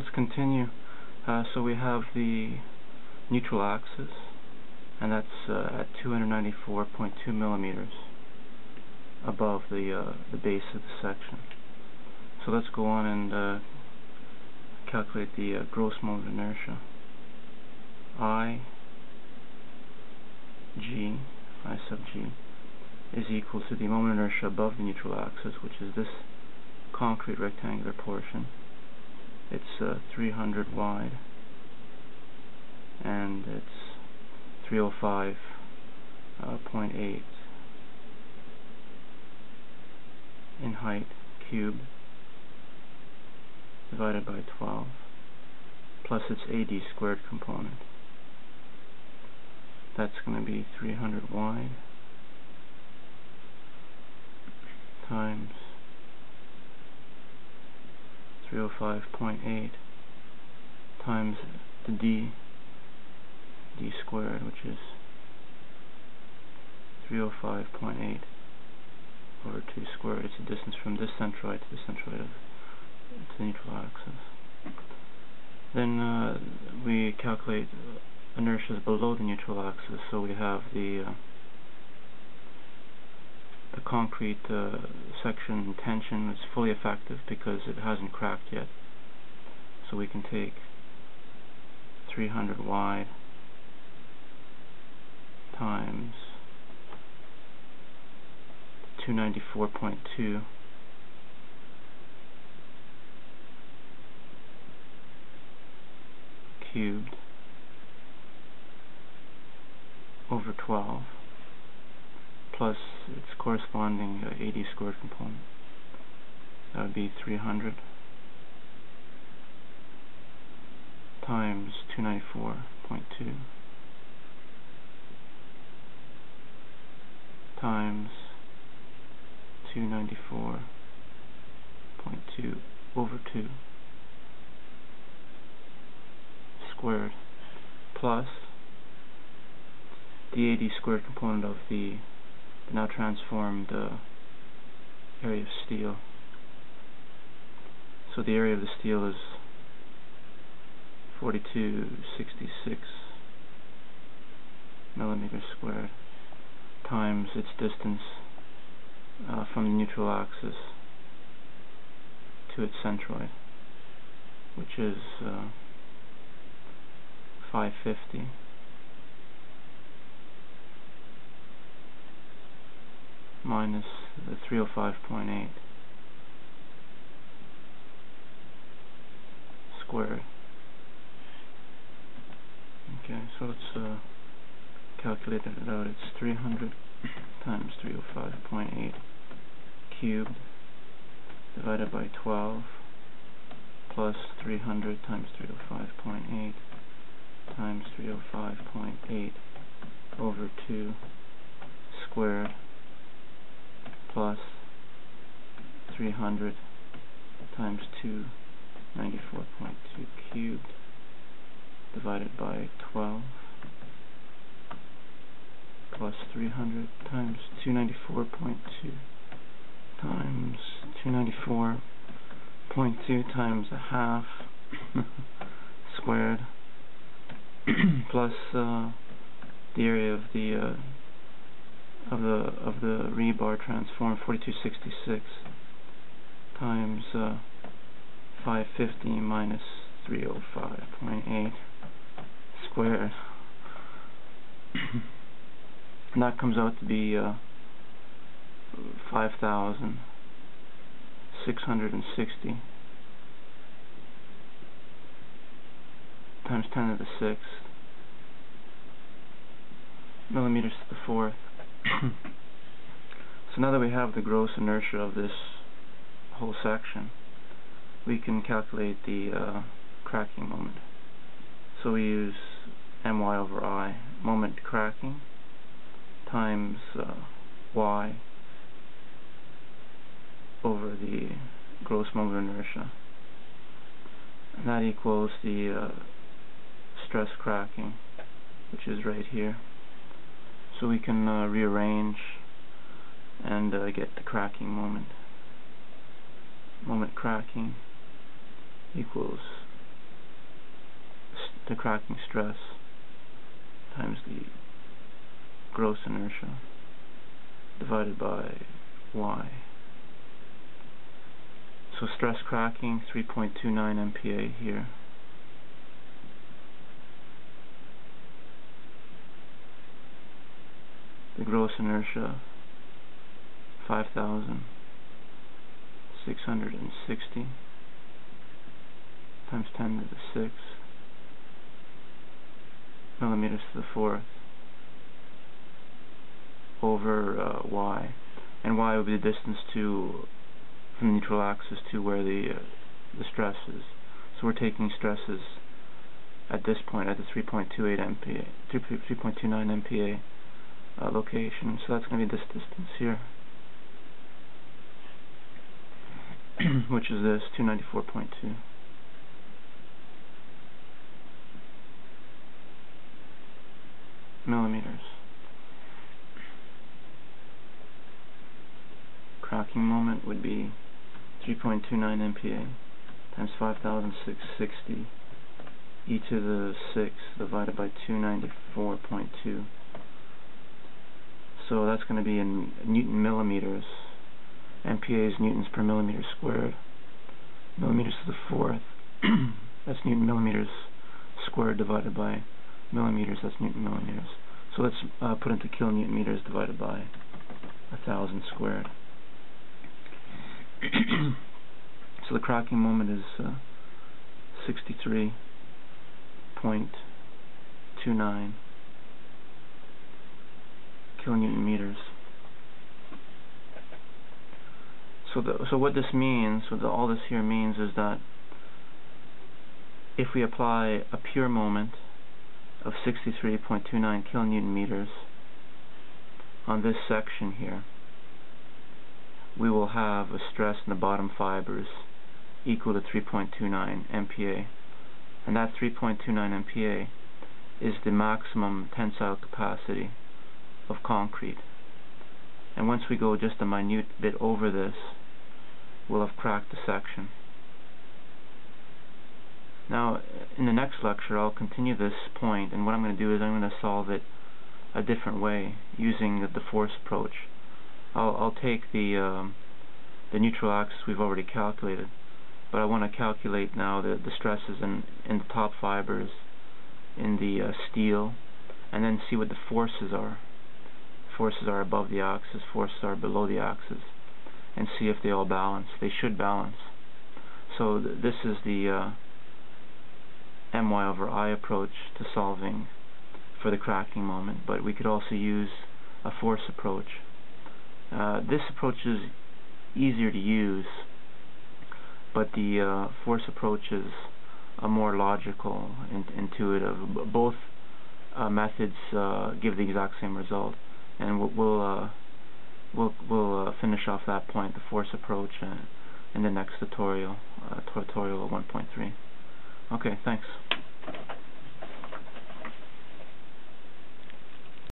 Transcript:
Let's continue. Uh, so we have the neutral axis, and that's uh, at 294.2 millimeters above the uh, the base of the section. So let's go on and uh, calculate the uh, gross moment of inertia. I G, I sub G, is equal to the moment inertia above the neutral axis, which is this concrete rectangular portion. It's uh, 300 wide, and it's 305.8 uh, in height cubed divided by 12 plus its AD squared component. That's going to be 300 wide times 305.8 times the d d squared which is 305.8 over 2 squared. It's the distance from this centroid to the centroid of the neutral axis. Then uh, we calculate inertias below the neutral axis, so we have the uh, the concrete uh, section tension is fully effective because it hasn't cracked yet. So we can take 300 wide times 294.2 cubed over 12 plus its corresponding uh, AD squared component. That would be 300 times 294.2 times 294.2 over 2 squared plus the AD squared component of the now transform the area of steel. So the area of the steel is 4266 millimeters squared times its distance uh, from the neutral axis to its centroid, which is uh, 550 minus the 305.8 squared. Okay, so let's uh, calculate it out. It's 300 times 305.8 cubed divided by 12 plus 300 times 305.8 times 305.8 over 2 squared plus 300 times 294.2 cubed divided by 12 plus 300 times 294.2 times 294.2 times a half squared plus uh, the area of the uh, of the of the rebar transform 4266 times uh, 550 minus 305.8 squared. And that comes out to be uh, 5,660 times 10 to the sixth millimeters to the fourth so now that we have the gross inertia of this whole section, we can calculate the uh, cracking moment. So we use my over i, moment cracking, times uh, y over the gross moment of inertia. And that equals the uh, stress cracking, which is right here so we can uh, rearrange and uh, get the cracking moment. Moment cracking equals the cracking stress times the gross inertia divided by y. So stress cracking 3.29 MPa here. The gross inertia 5,660 times 10 to the 6 millimeters to the fourth over uh, y, and y will be the distance to from the neutral axis to where the uh, the stress is. So we're taking stresses at this point at the 3.28 MPa, 3.29 MPa uh, location. So that's going to be this distance here, which is this 294.2. millimeters. Cracking moment would be 3.29 MPa times 5,660 e to the 6 divided by 294.2. So that's going to be in Newton millimeters. MPa is newtons per millimeter squared. Millimeters to the fourth. that's Newton millimeters squared divided by millimeters, that's Newton millimeters. So let's uh, put into kilonewton meters divided by a thousand squared. so the cracking moment is uh, 63.29 kilonewton meters. So the, so what this means, what the, all this here means is that if we apply a pure moment of 63.29 kilonewton meters on this section here we will have a stress in the bottom fibers equal to 3.29 MPa and that 3.29 MPa is the maximum tensile capacity of concrete and once we go just a minute bit over this we'll have cracked the section now, in the next lecture, I'll continue this point, and what I'm going to do is I'm going to solve it a different way, using the force approach. I'll, I'll take the um, the neutral axis we've already calculated, but I want to calculate now the, the stresses in, in the top fibers, in the uh, steel, and then see what the forces are. Forces are above the axis, forces are below the axis, and see if they all balance. They should balance. So th this is the uh, my over I approach to solving for the cracking moment, but we could also use a force approach. Uh, this approach is easier to use, but the uh, force approach is a more logical and intuitive. Both uh, methods uh, give the exact same result, and we'll we'll, uh, we'll, we'll uh, finish off that point, the force approach, in the next tutorial, tutorial 1.3. Okay, thanks.